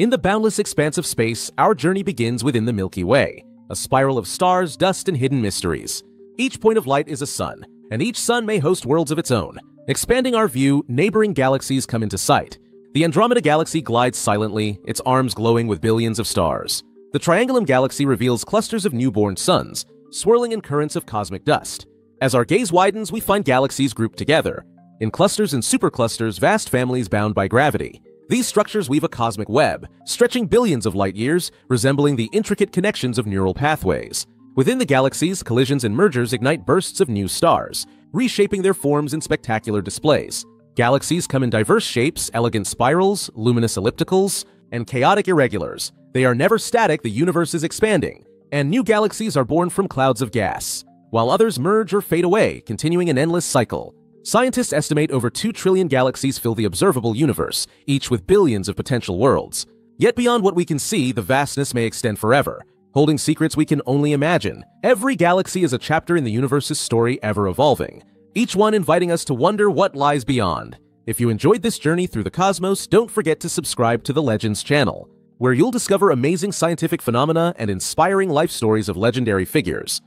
In the boundless expanse of space, our journey begins within the Milky Way, a spiral of stars, dust, and hidden mysteries. Each point of light is a sun, and each sun may host worlds of its own. Expanding our view, neighboring galaxies come into sight. The Andromeda Galaxy glides silently, its arms glowing with billions of stars. The Triangulum Galaxy reveals clusters of newborn suns, swirling in currents of cosmic dust. As our gaze widens, we find galaxies grouped together. In clusters and superclusters, vast families bound by gravity. These structures weave a cosmic web, stretching billions of light years, resembling the intricate connections of neural pathways. Within the galaxies, collisions and mergers ignite bursts of new stars, reshaping their forms in spectacular displays. Galaxies come in diverse shapes, elegant spirals, luminous ellipticals, and chaotic irregulars. They are never static, the universe is expanding, and new galaxies are born from clouds of gas, while others merge or fade away, continuing an endless cycle. Scientists estimate over 2 trillion galaxies fill the observable universe, each with billions of potential worlds. Yet beyond what we can see, the vastness may extend forever, holding secrets we can only imagine. Every galaxy is a chapter in the universe's story ever evolving, each one inviting us to wonder what lies beyond. If you enjoyed this journey through the cosmos, don't forget to subscribe to the Legends channel, where you'll discover amazing scientific phenomena and inspiring life stories of legendary figures.